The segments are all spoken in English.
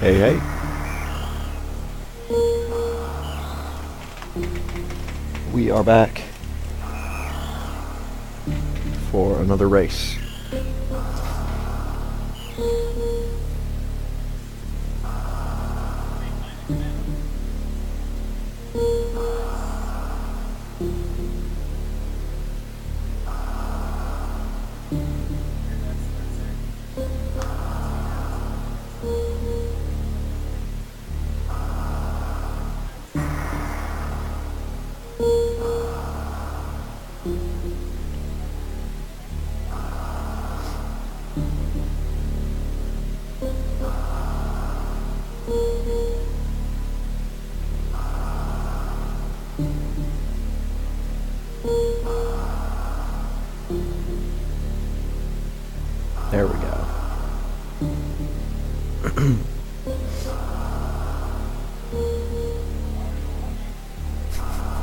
Hey, hey. We are back for another race.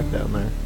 Back down there.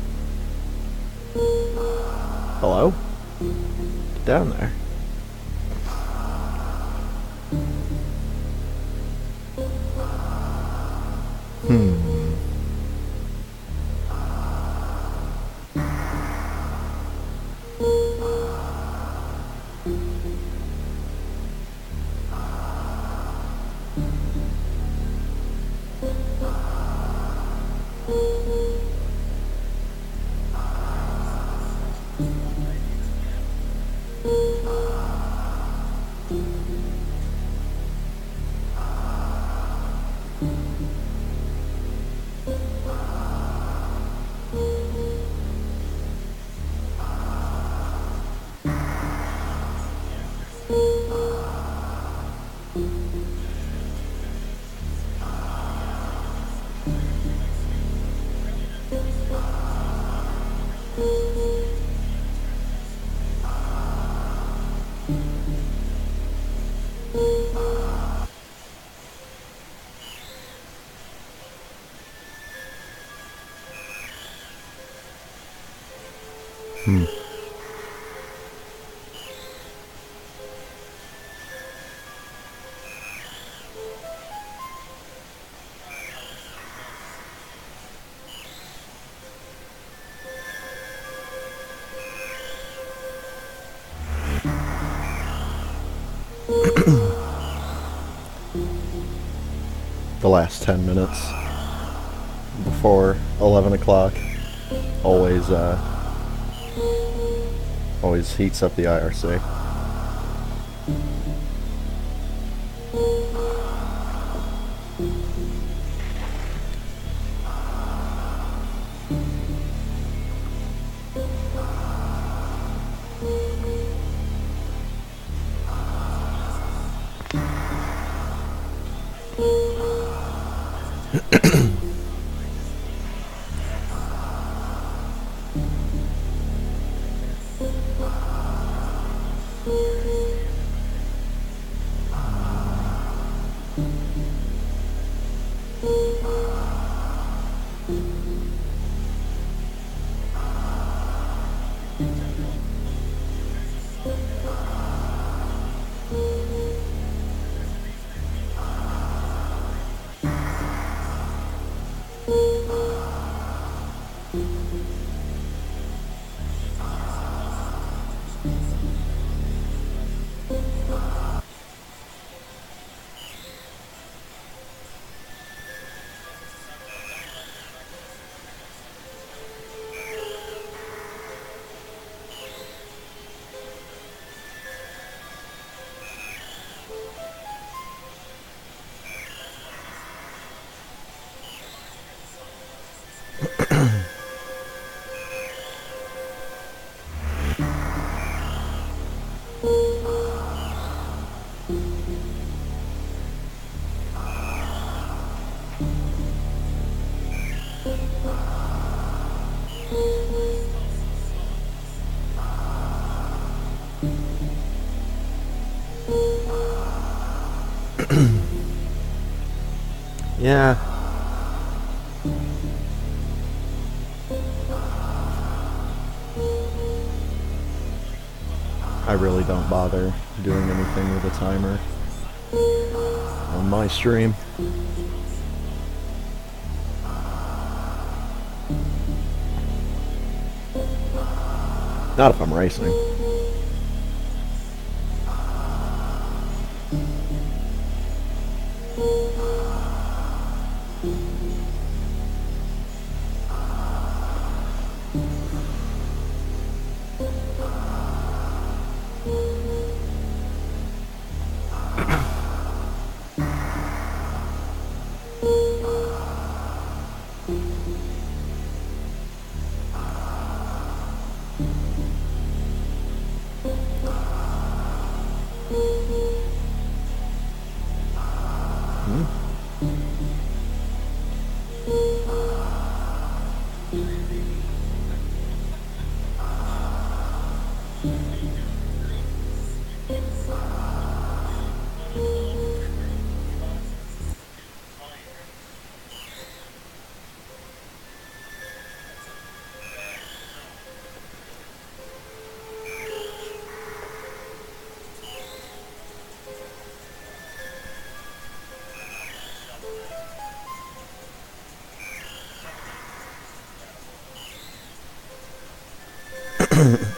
The last 10 minutes before 11 o'clock always uh, always heats up the IRC. Yeah. I really don't bother doing anything with a timer on my stream. Not if I'm racing. Mm-hmm. Yeah.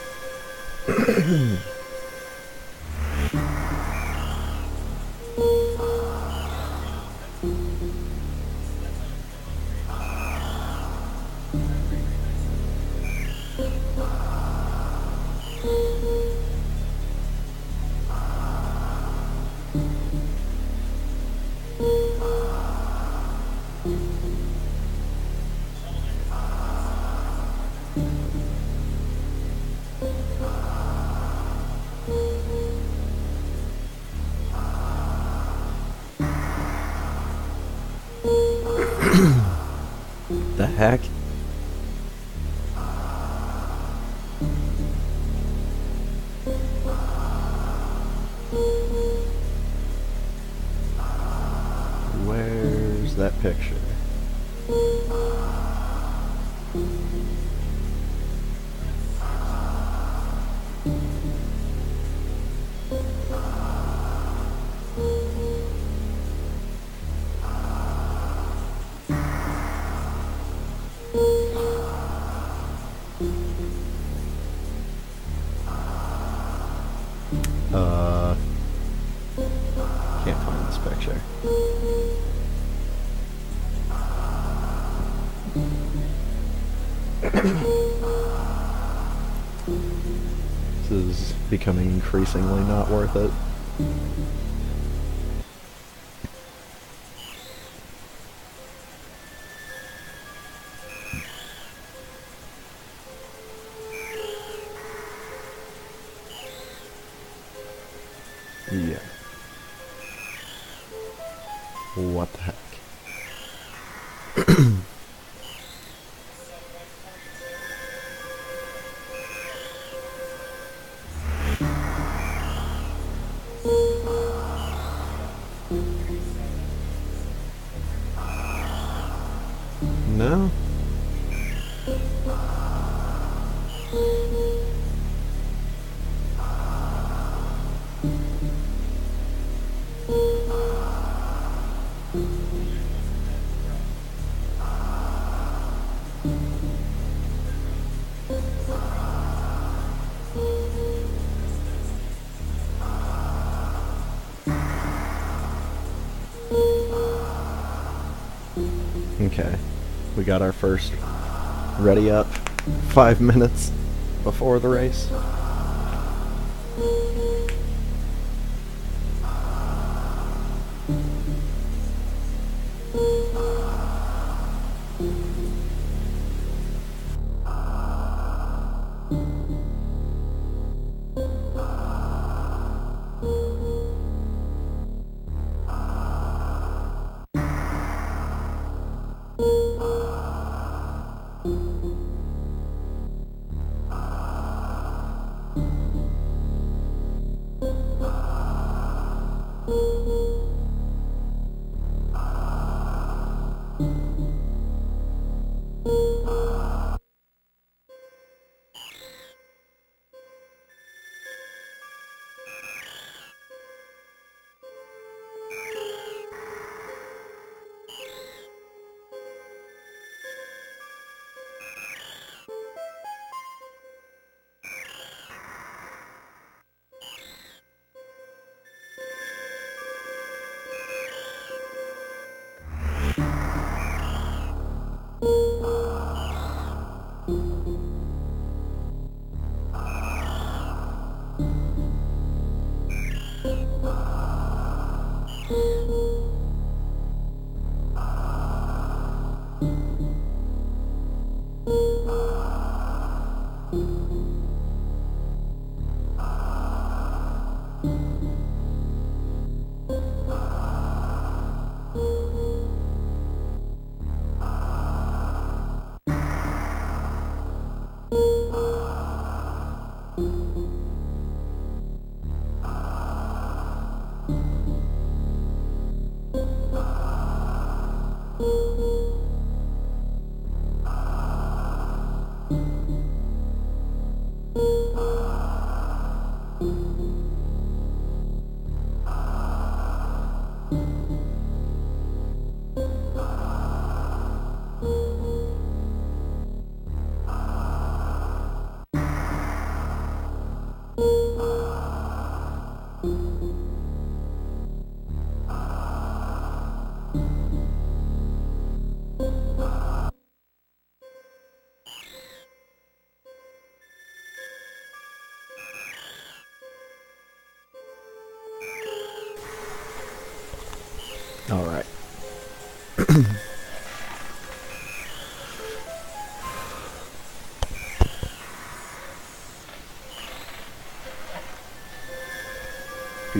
increasingly not worth it. No? Ready up five minutes before the race.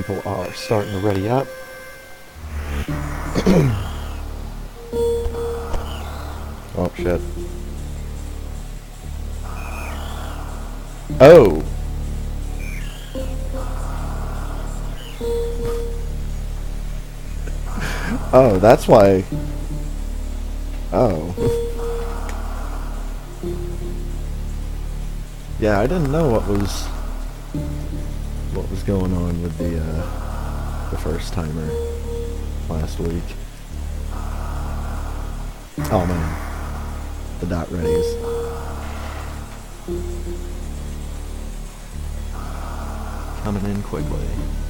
People are starting to ready up. oh shit. Oh. Oh, that's why. Oh. yeah, I didn't know what was what was going on with the uh, the first timer last week. Oh man, the dot readies. Coming in quickly.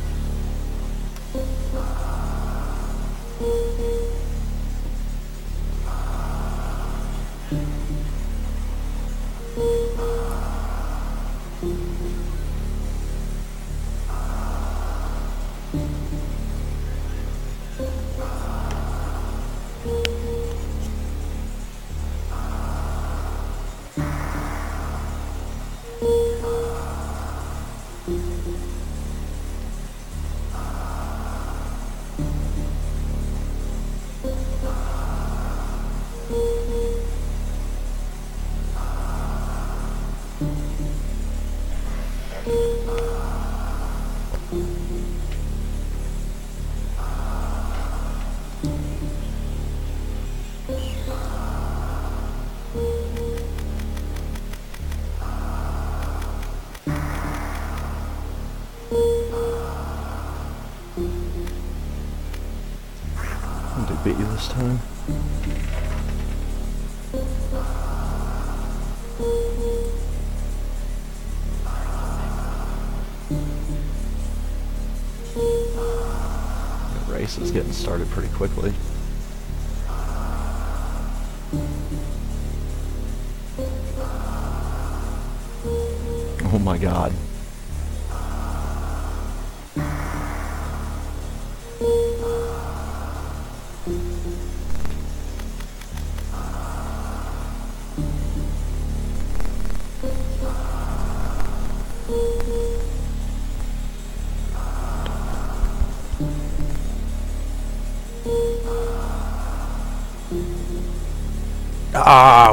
Started pretty quickly.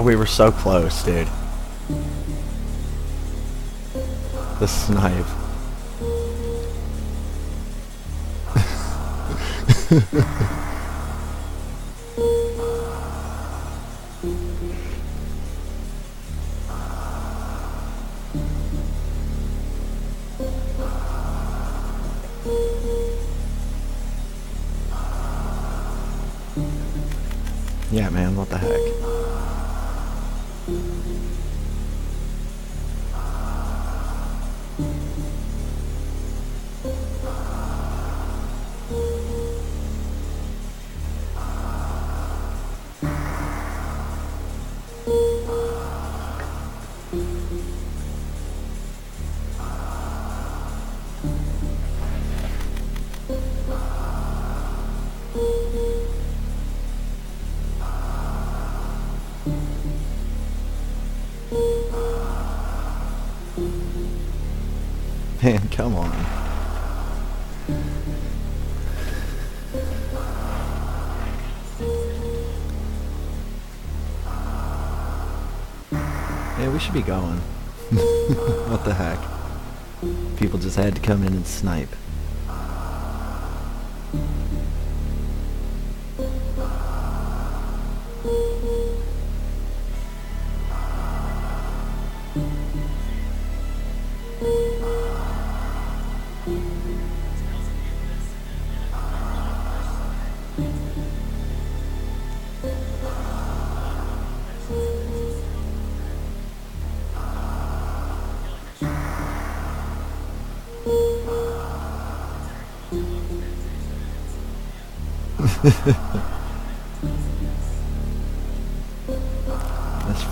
We were so close, dude. The snipe. should be going. what the heck? People just had to come in and snipe. this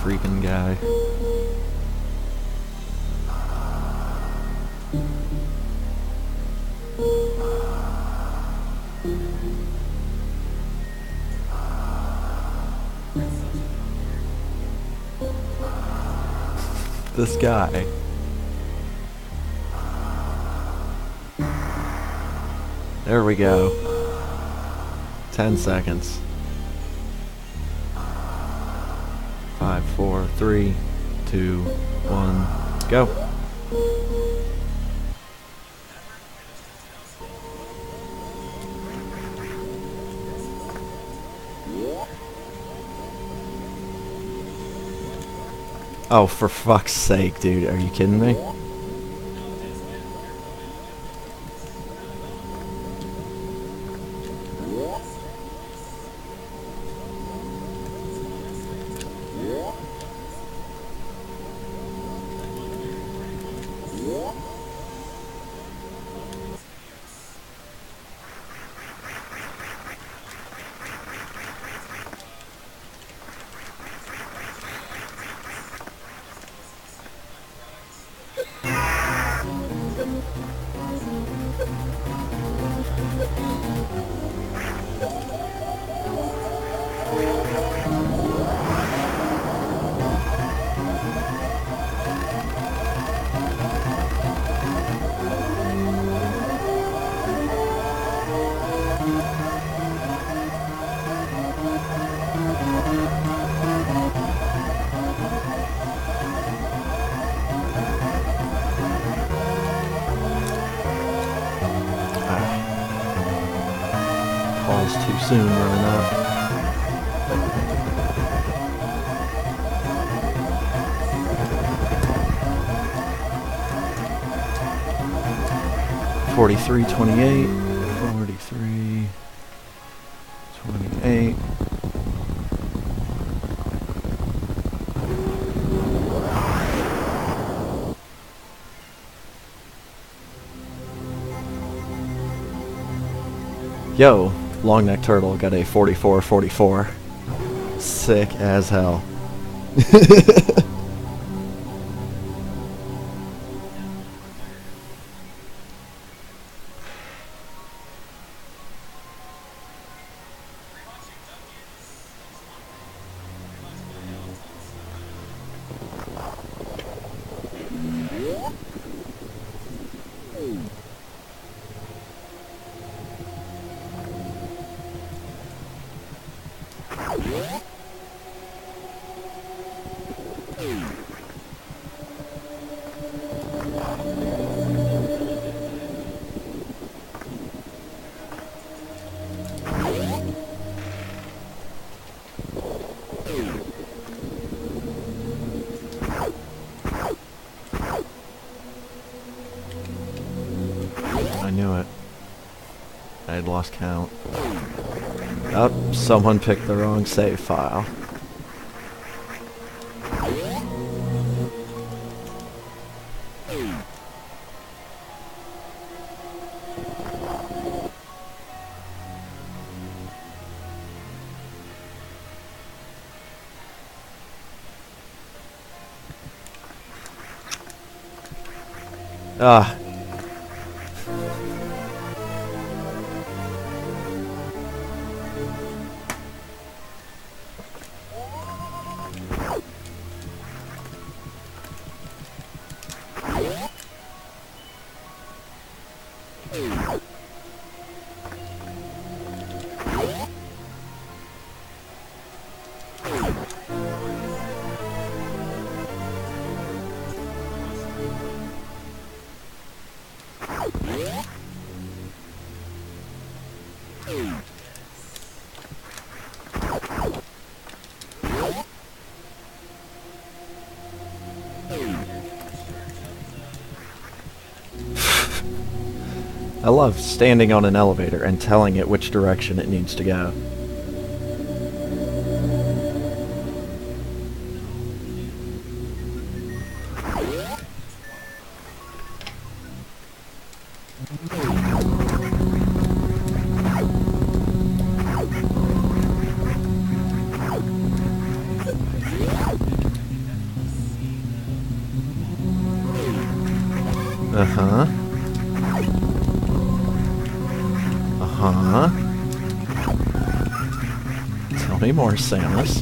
freaking guy. this guy. There we go. 10 seconds. Five, four, three, two, one, go. Oh, for fuck's sake, dude. Are you kidding me? 328, 43, 28. Yo, long neck turtle got a 44 44. Sick as hell. knew it. I had lost count. Oh, someone picked the wrong save file. Ah. Standing on an elevator and telling it which direction it needs to go. More, Samus.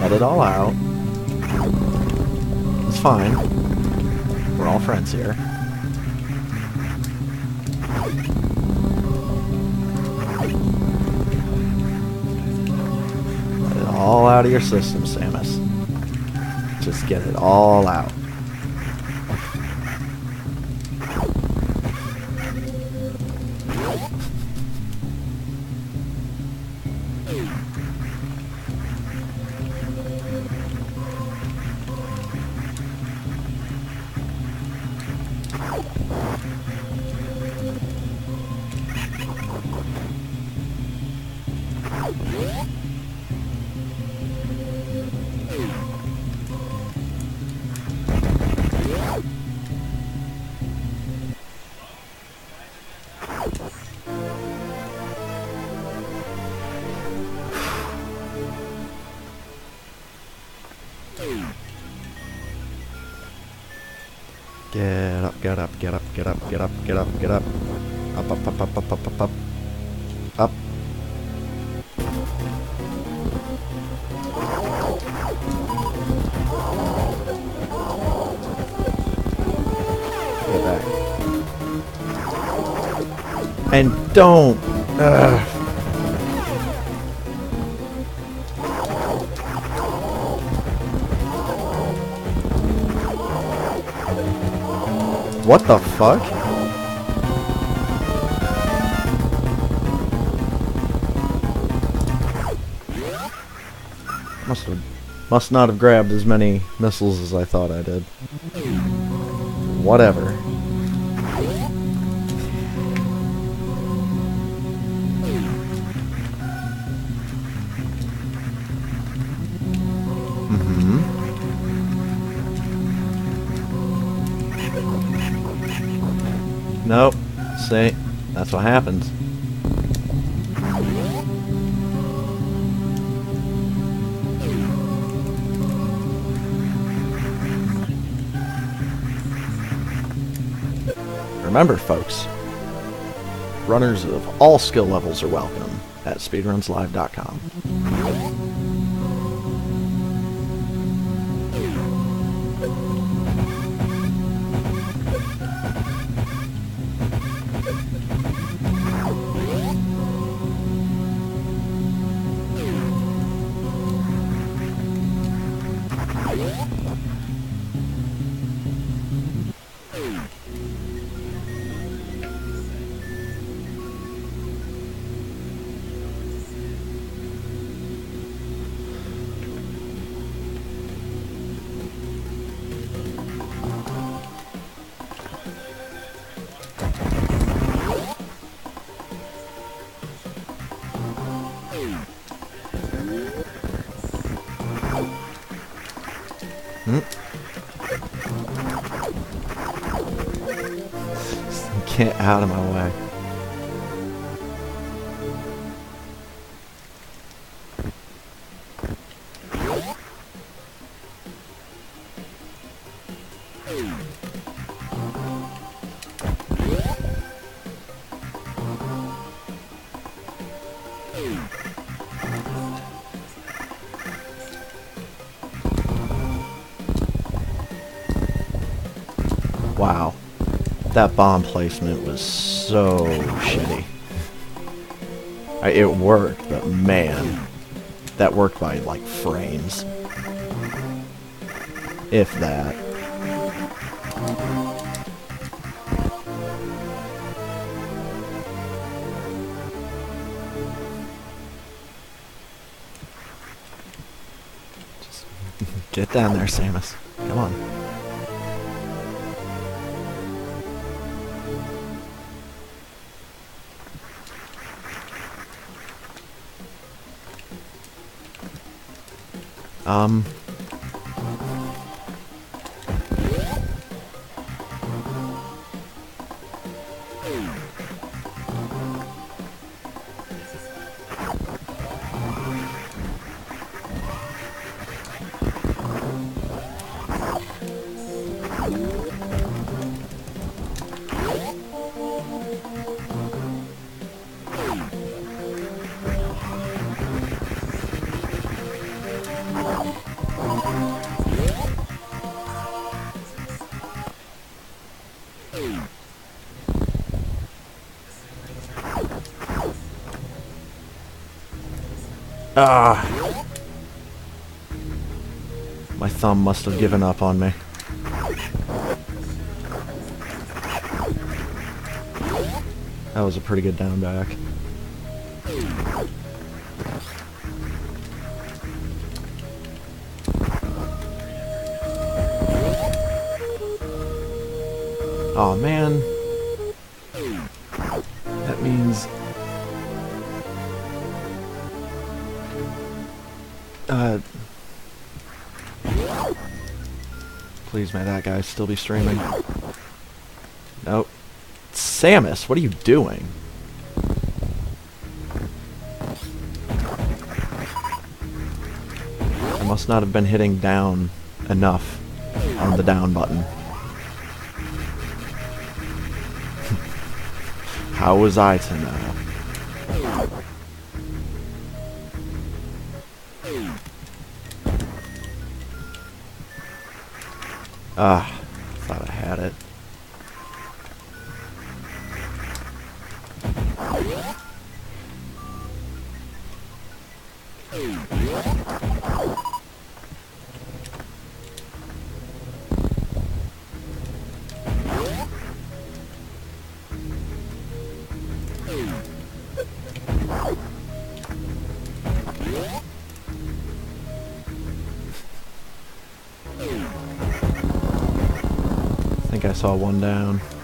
Let it all out. It's fine. We're all friends here. Let it all out of your system, Samus. Just get it all out. Get up, get up, get up, get up, get up, get up, get up. Up, up, up, up, up, up, up, up. Up. Get back. And don't. Ugh. What the fuck? Must have, must not have grabbed as many missiles as I thought I did. Whatever. See, that's what happens. Remember, folks, runners of all skill levels are welcome at speedrunslive.com. out of my way. Wow. That bomb placement was so shitty. I, it worked, but man, that worked by like frames. If that. Just get down there, Samus. Um. Thumb must have given up on me. That was a pretty good down back. That guy still be streaming. Nope. Samus, what are you doing? I must not have been hitting down enough on the down button. How was I to know? Ah, think I saw one down.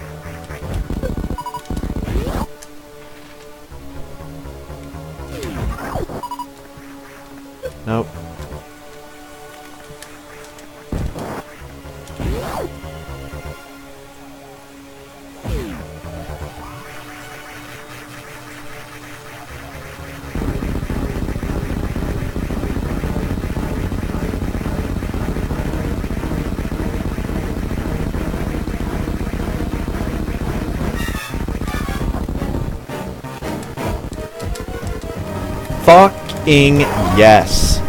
Fucking yes.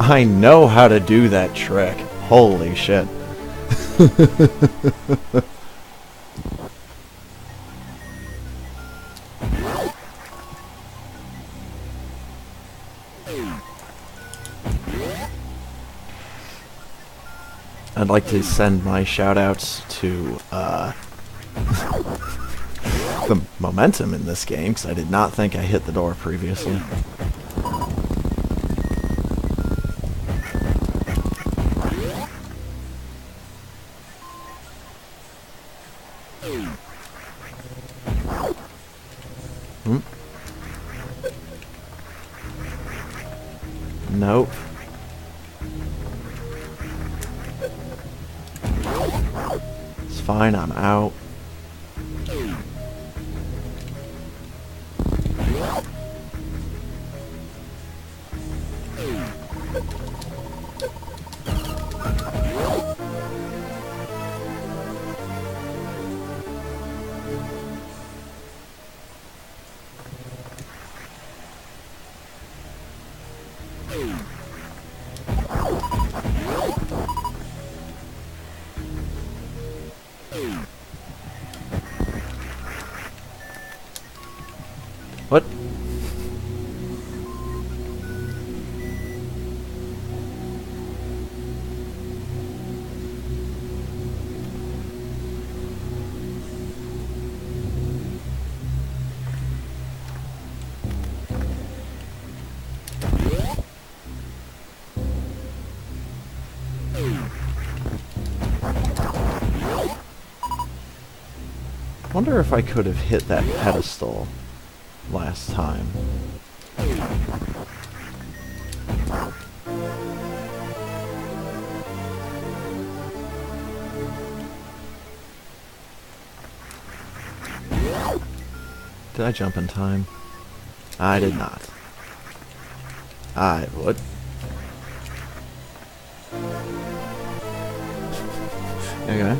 I know how to do that trick. Holy shit. like to send my shoutouts to uh, the momentum in this game because I did not think I hit the door previously. I could have hit that pedestal last time. Did I jump in time? I did not. I would. Okay.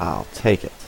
I'll take it.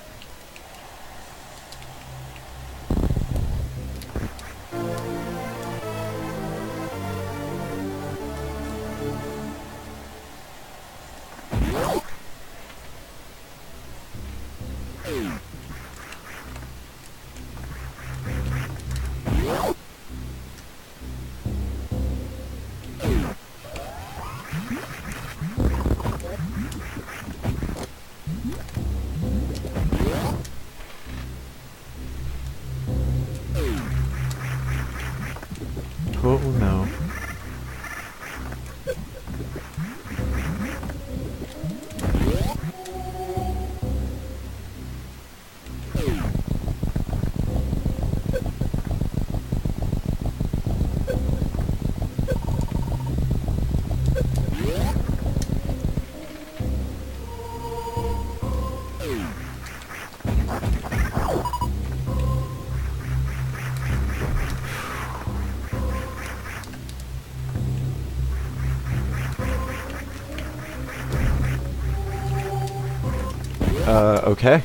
Okay.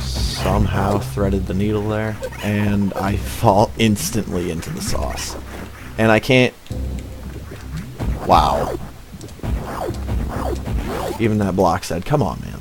Somehow threaded the needle there, and I fall instantly into the sauce. And I can't... Wow. Even that block said, come on, man.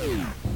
There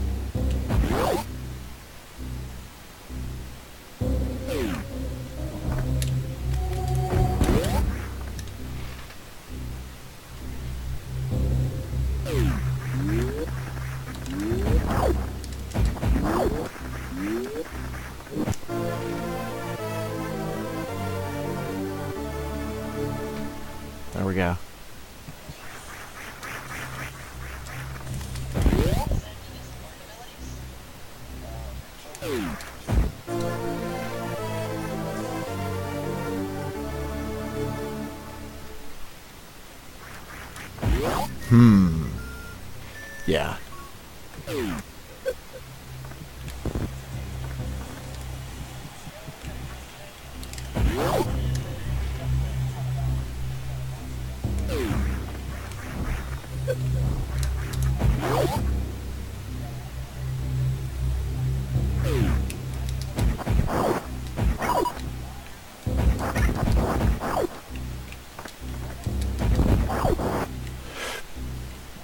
Hmm.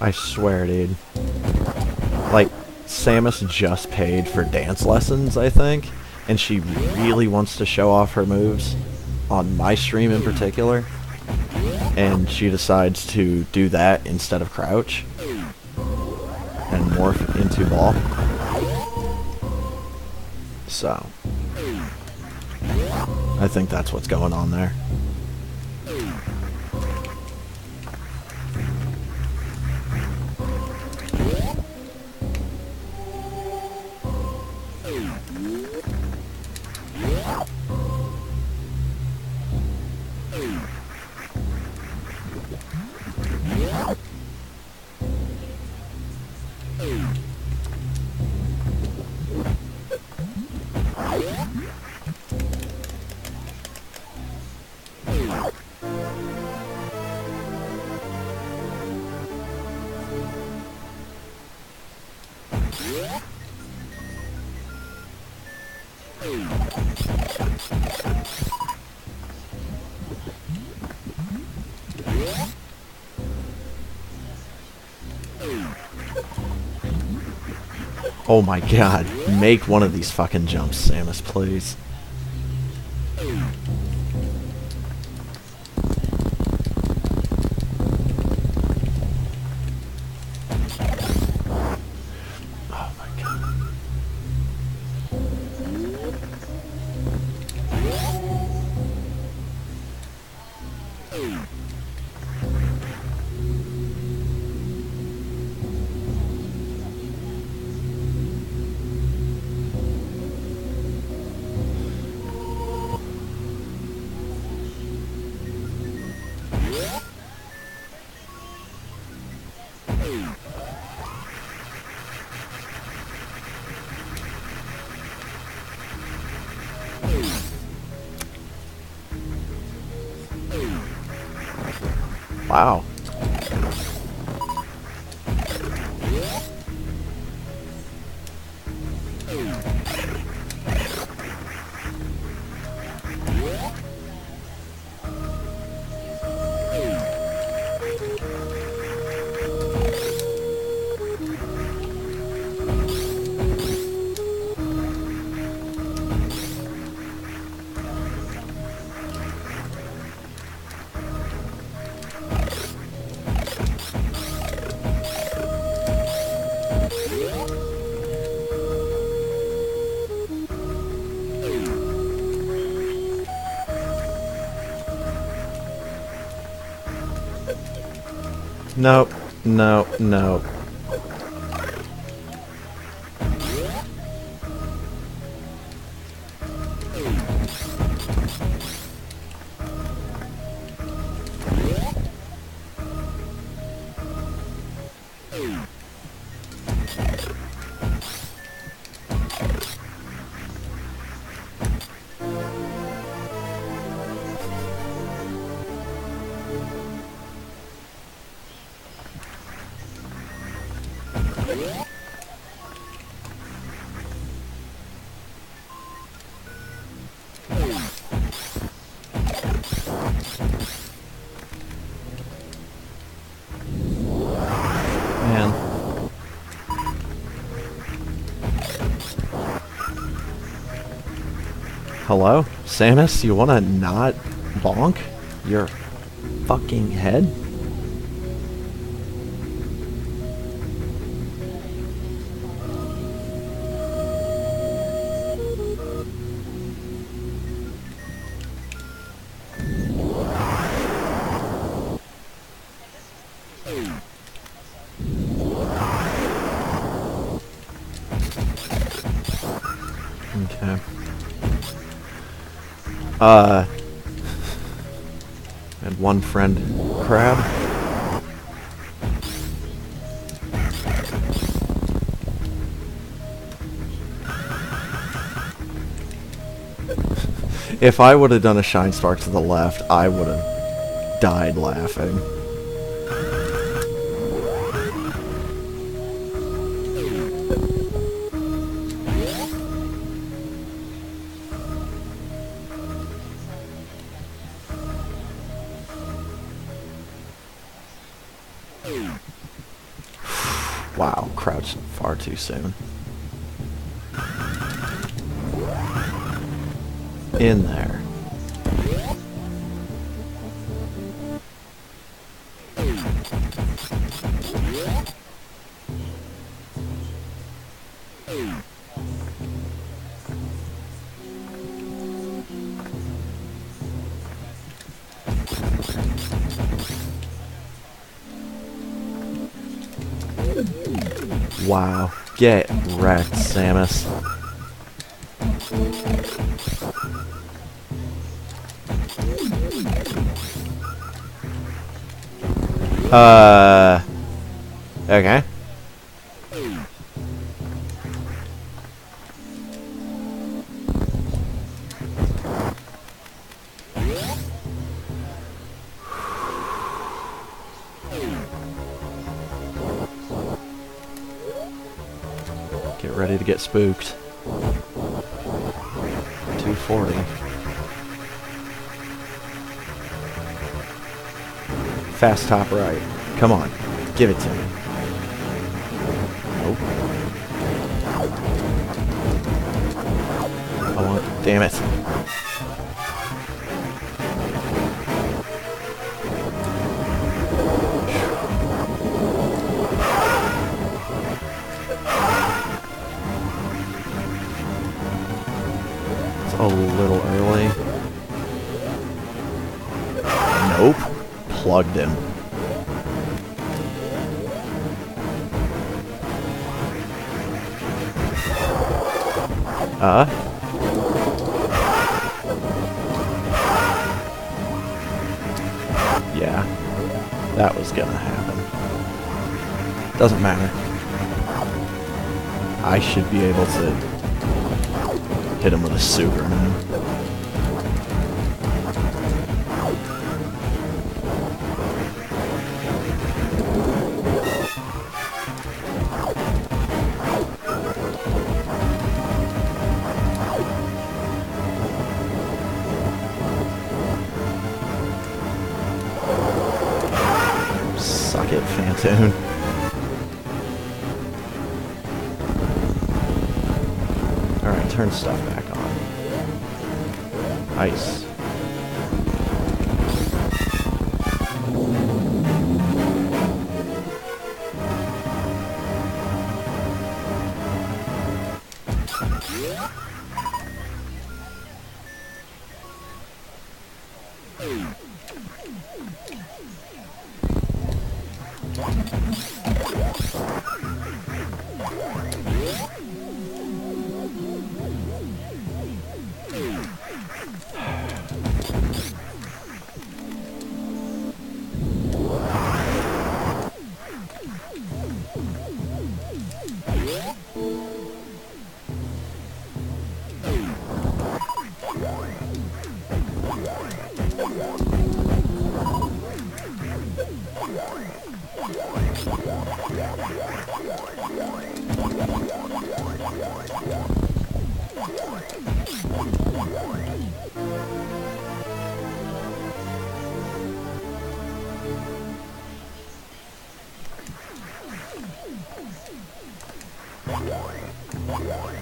I swear, dude. Like, Samus just paid for dance lessons, I think, and she really wants to show off her moves on my stream in particular. And she decides to do that instead of crouch and morph into ball. So, I think that's what's going on there. Oh my god, make one of these fucking jumps, Samus, please. Wow. No, no, no. Samus, you wanna not bonk your fucking head? Uh. And one friend, Crab. If I would have done a Shine Spark to the left, I would have died laughing. Soon. In there. Wrecked, Samus. Uh. On. Alright, turn stuff back on. Ice.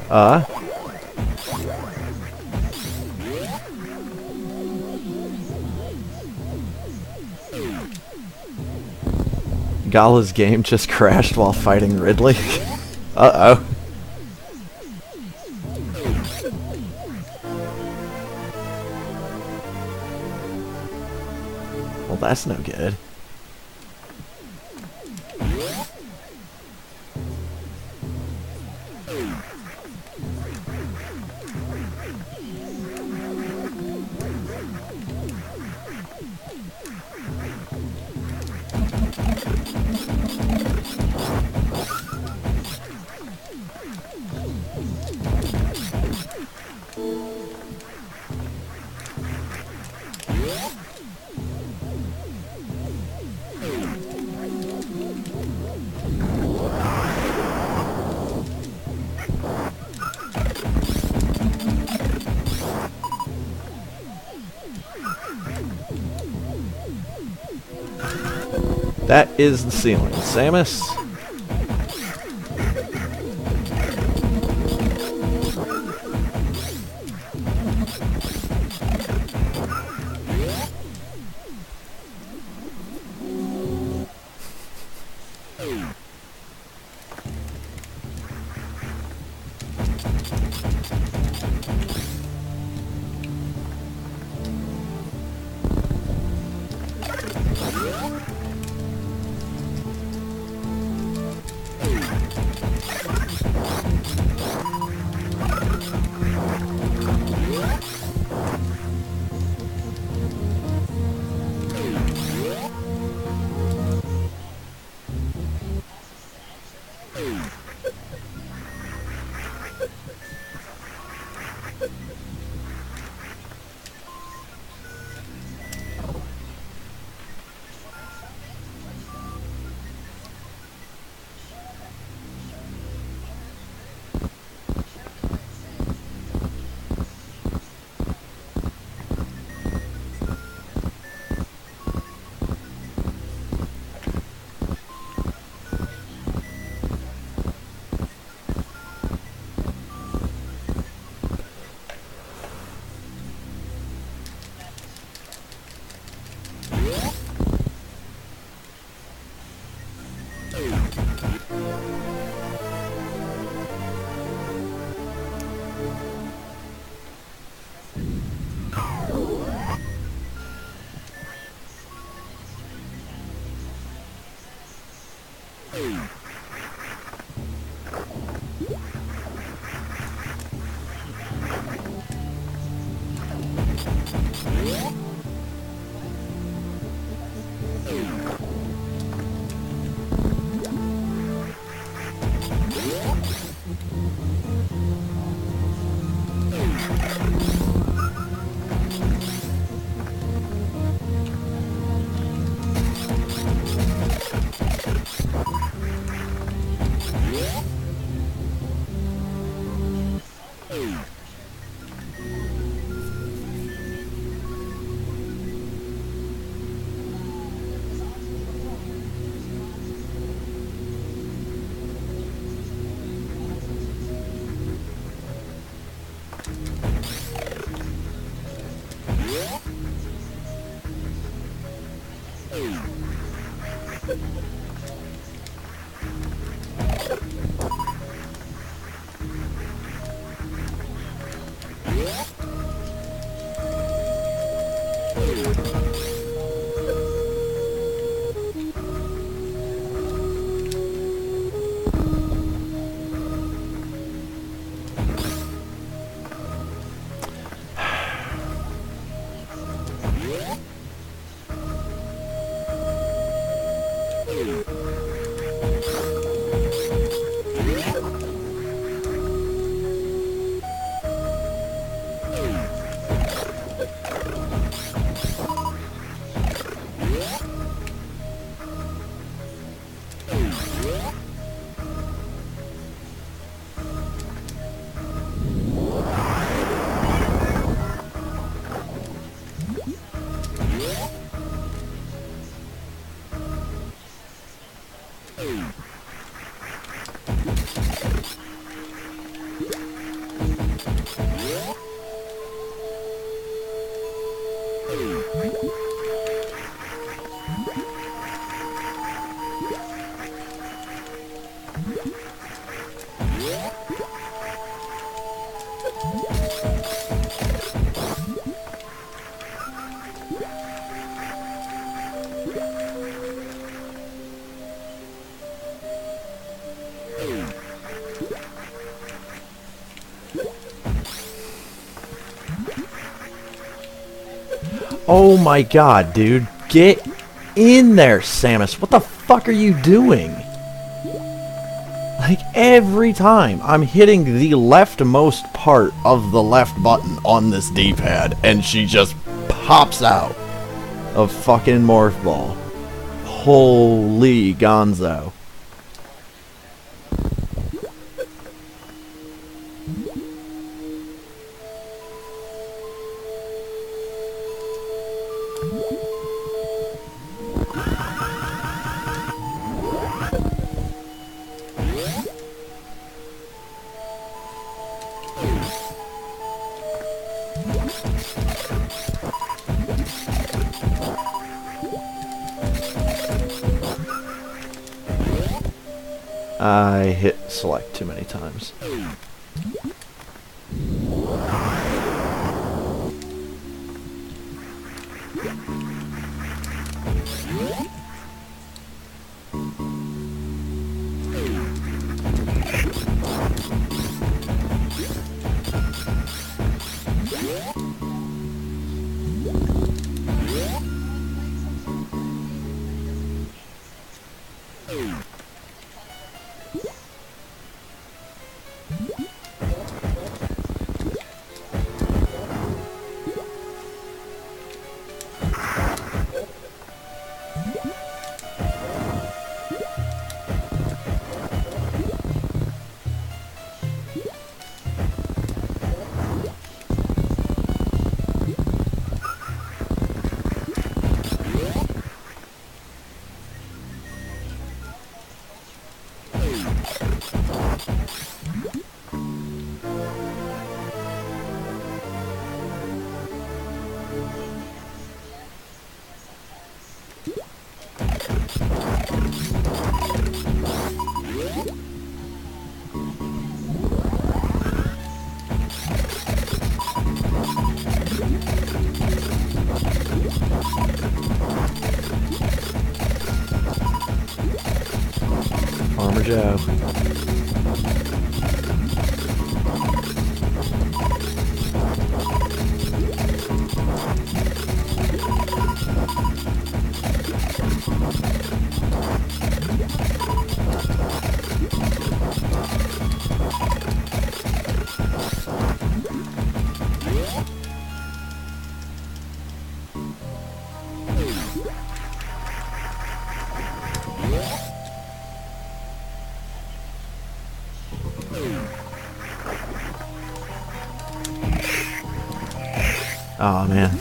Uh? Gala's game just crashed while fighting Ridley. Uh-oh. Well, that's no good. Is the ceiling. Samus? Oh my god, dude. Get in there, Samus. What the fuck are you doing? Like, every time I'm hitting the leftmost part of the left button on this D-pad, and she just pops out of fucking Morph Ball. Holy gonzo. Too many times. Oh man.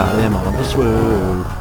ja, ja, man, das.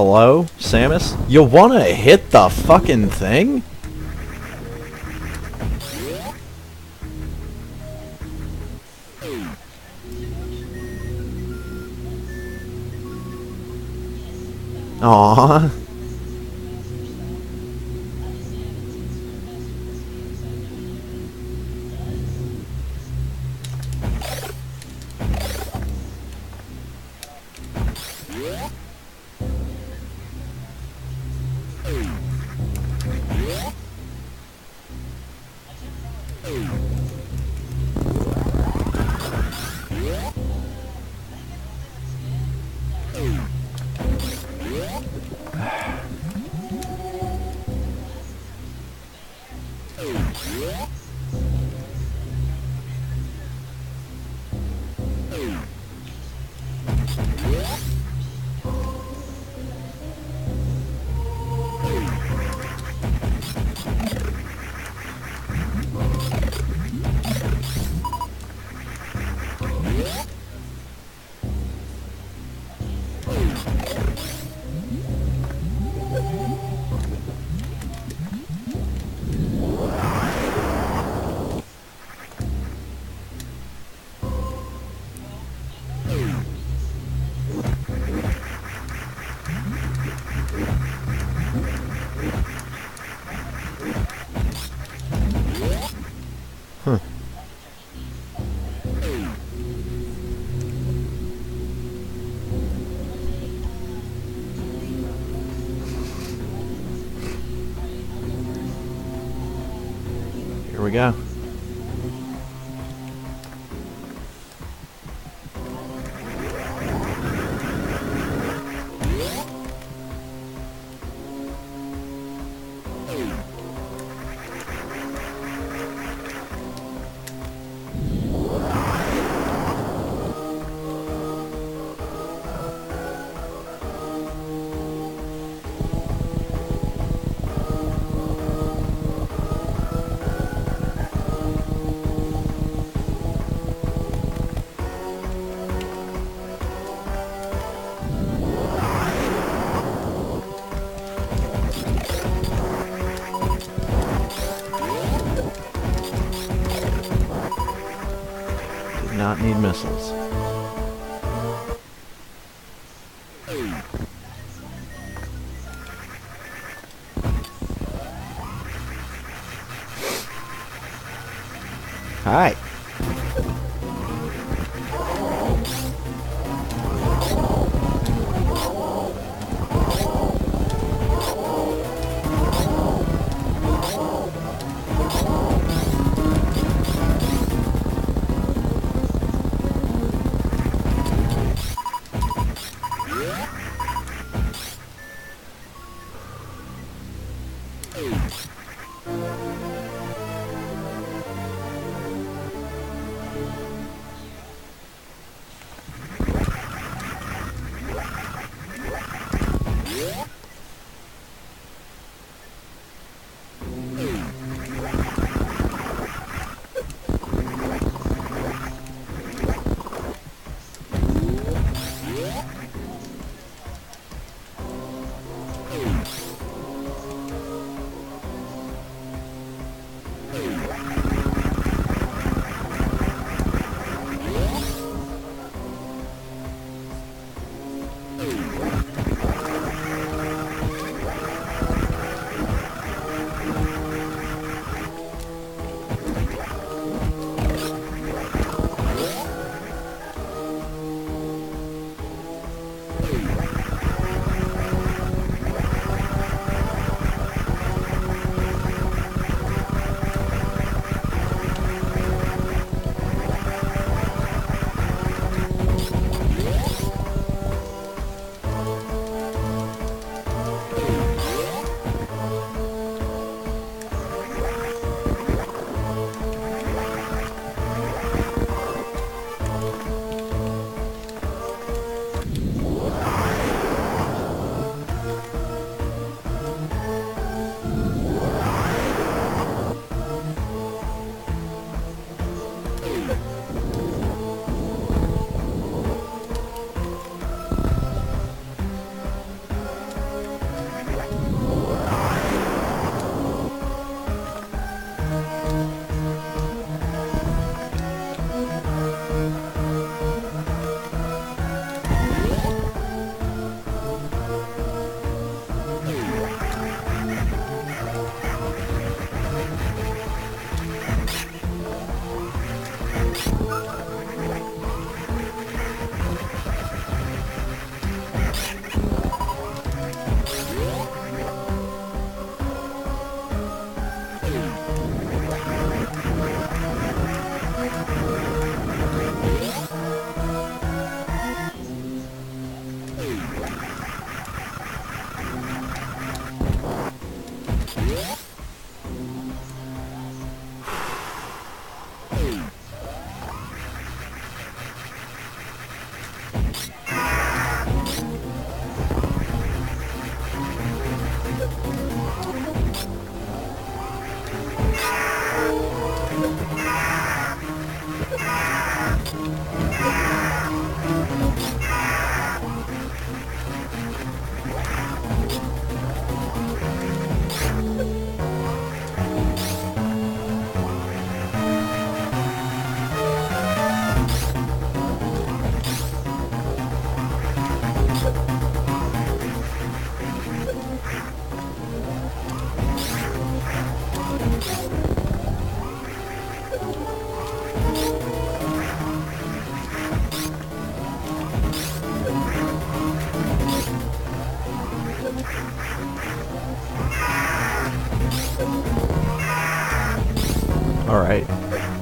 Hello, Samus? You wanna hit the fucking thing?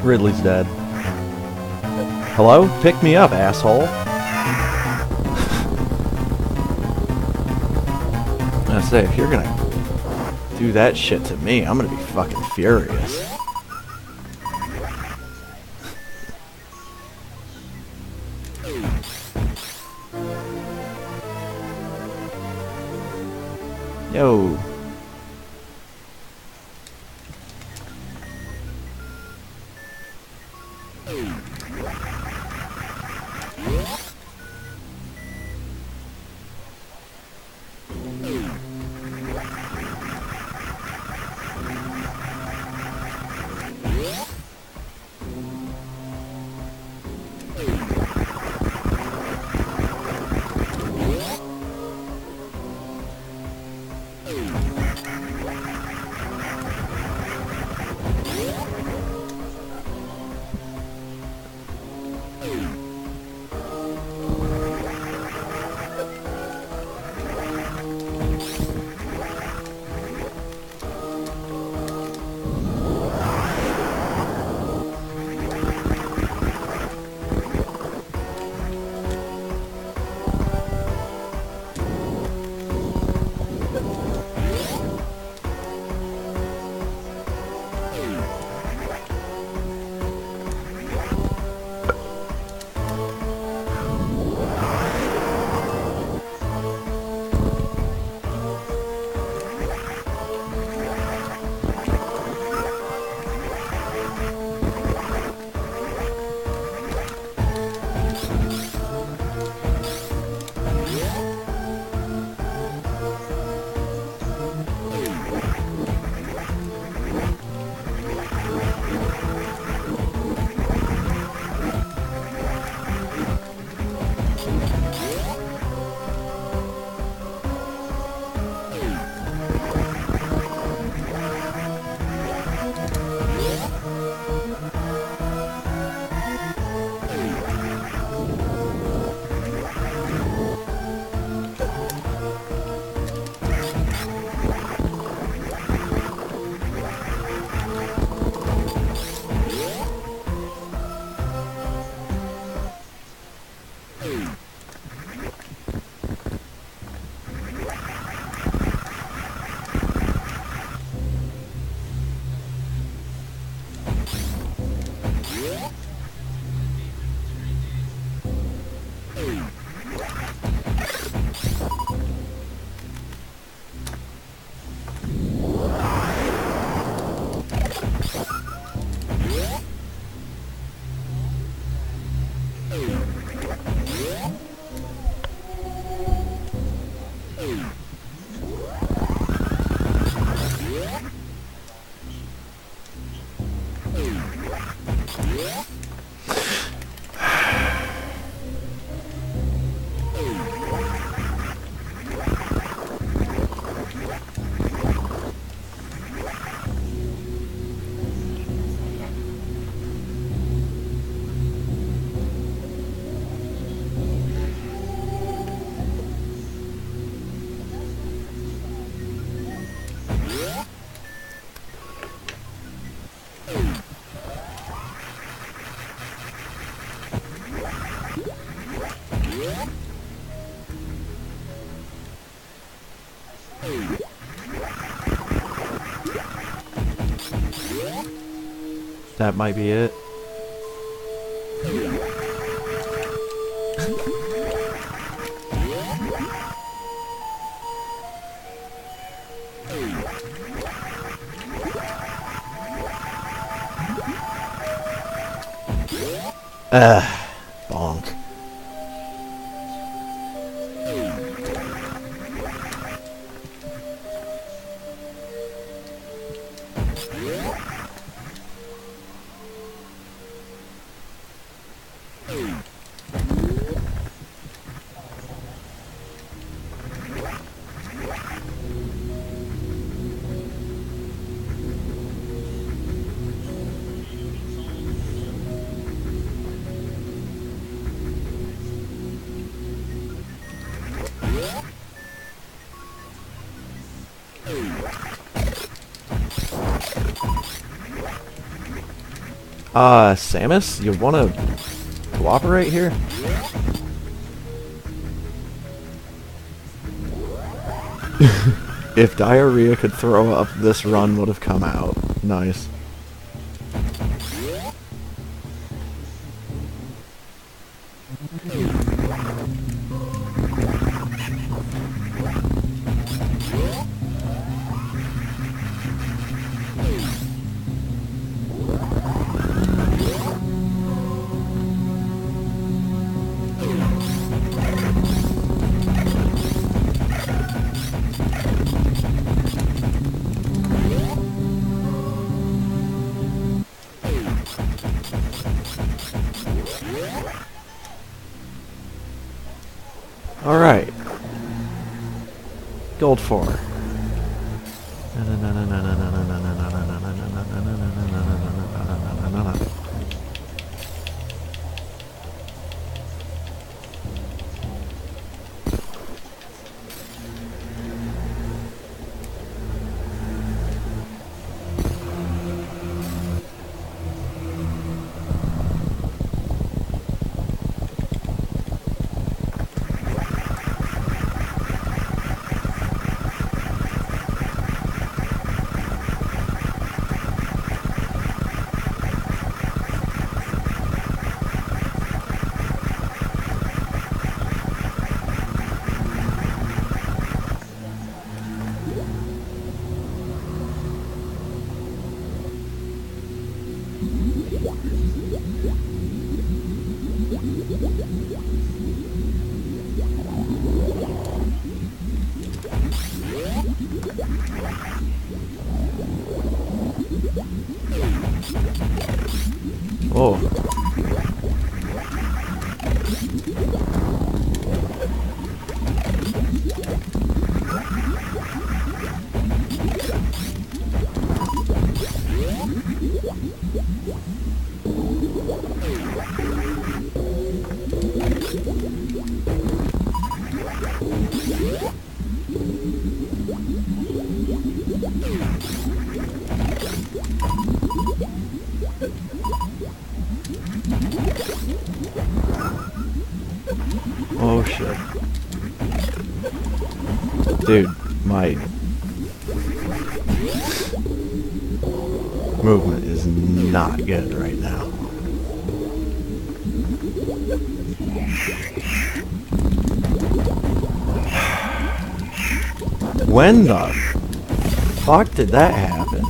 Ridley's dead. Hello? Pick me up, asshole. I say, if you're gonna do that shit to me, I'm gonna be fucking furious. That might be it. Ugh, Uh, Samus, you want to cooperate here? if diarrhea could throw up, this run would have come out. Nice. Gold When the fuck did that happen?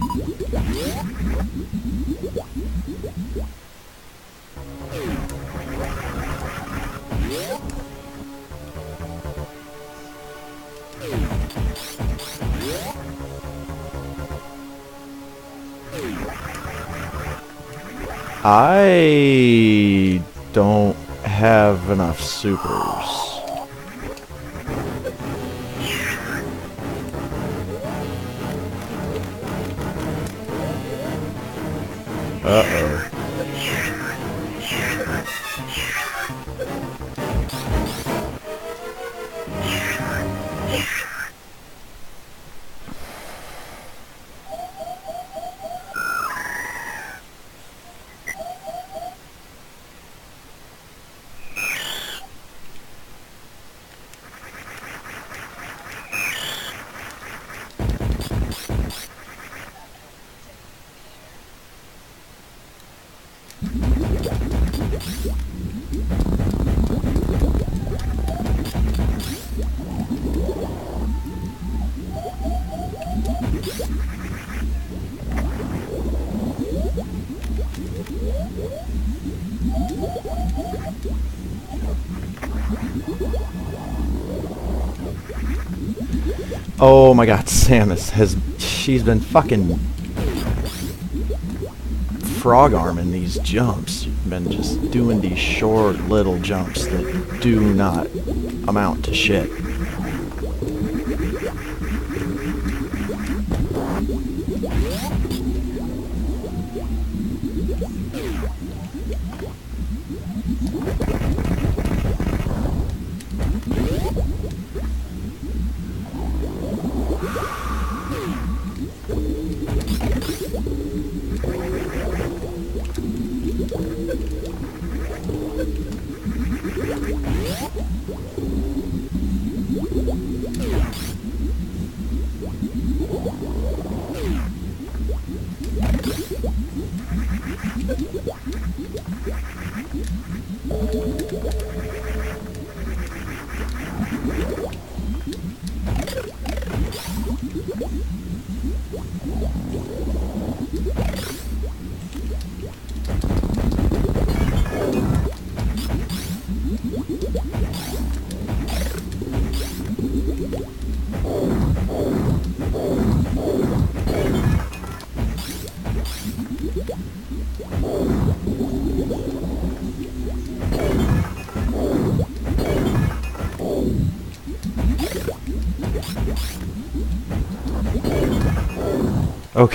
I don't have enough supers. Oh my god, Samus has she's been fucking frog arming these jumps. Been just doing these short little jumps that do not amount to shit.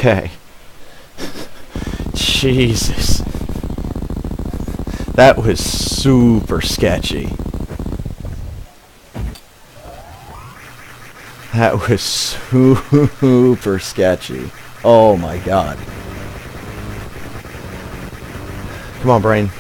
Okay. Jesus. That was super sketchy. That was super sketchy. Oh my god. Come on, brain.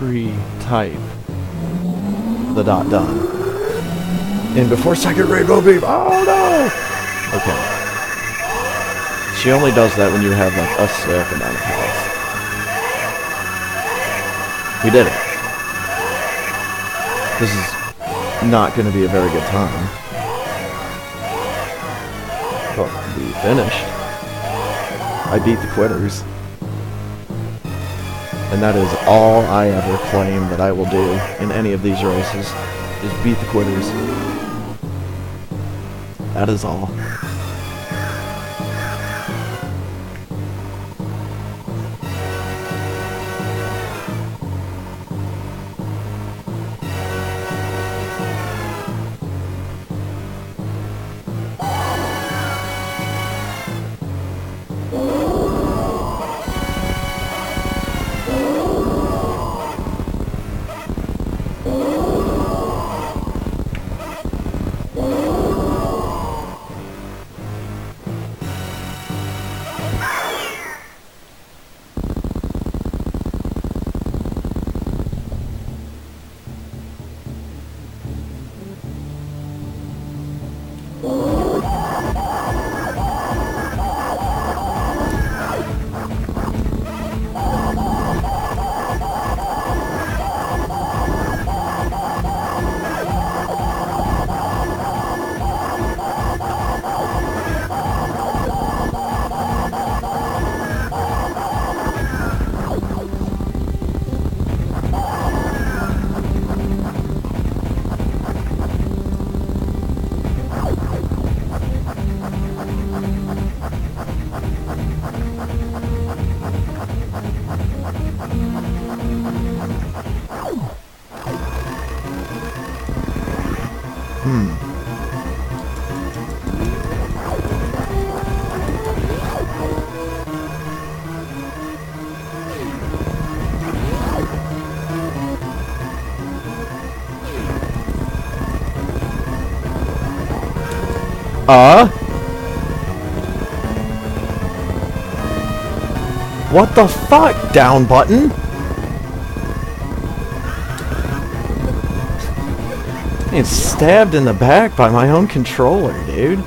Pre-type the dot done. And before second rainbow beam, oh no! Okay. She only does that when you have like a certain amount of health. We did it. This is not going to be a very good time. But we finished. I beat the quitters. And that is all I ever claim that I will do in any of these races, is beat the quitters. That is all. Fuck, down button? Getting stabbed in the back by my own controller, dude.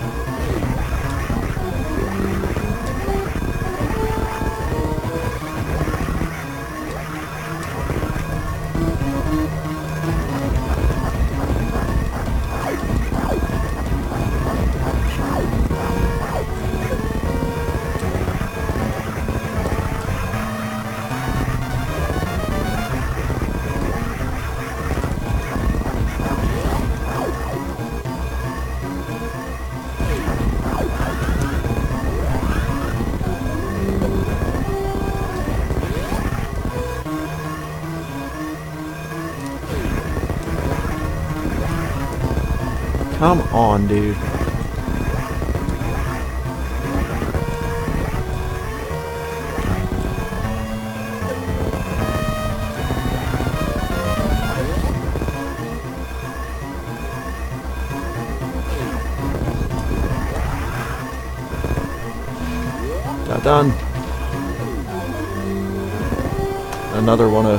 Come on, dude. Done. Another 103.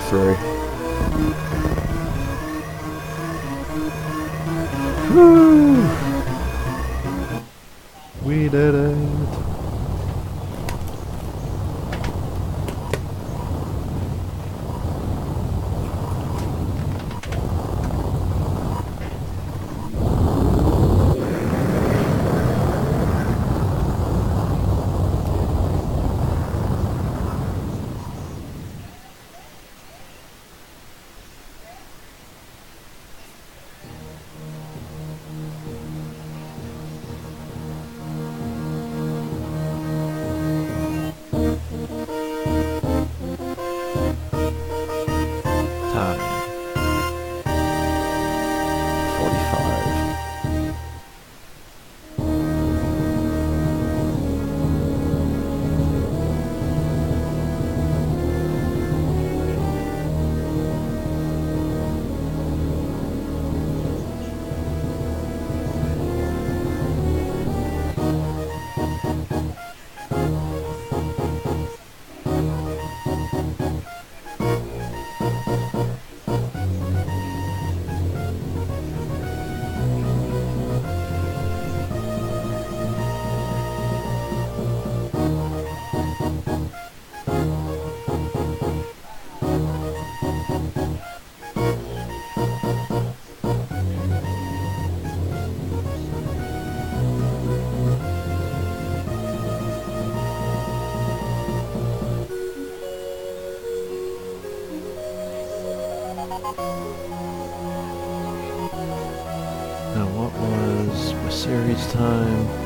Was my series time?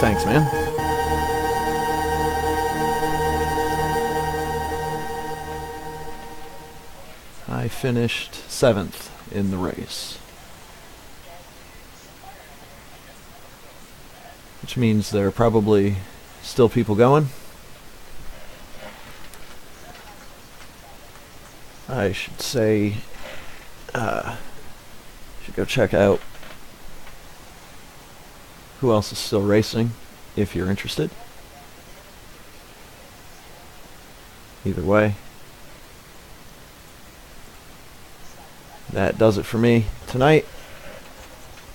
Thanks, man. I finished seventh in the race. Which means there are probably still people going. I should say, uh, should go check out who else is still racing if you're interested. Either way, that does it for me tonight.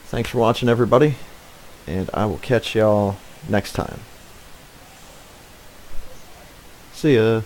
Thanks for watching, everybody, and I will catch y'all next time. See ya.